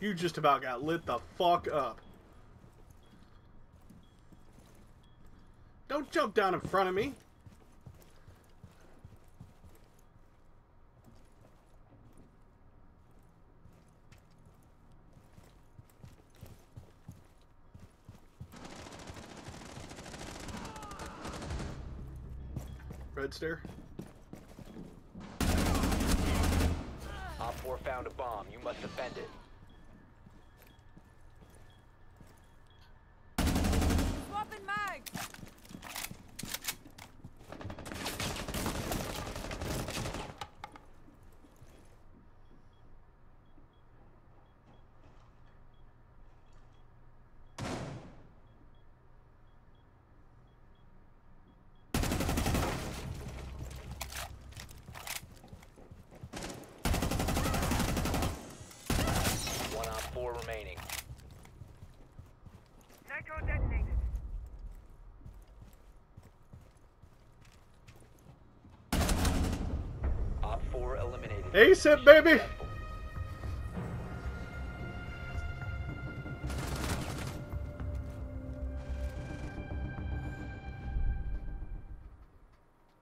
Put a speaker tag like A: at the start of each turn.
A: You just about got lit the fuck up. Don't jump down in front of me. Red stair.
B: OpFor found a bomb. You must defend it.
C: Swapping mag.
B: One Op 4 remaining.
D: Nitro detonated.
B: Op 4 eliminated.
A: Ace it, baby!
B: successful.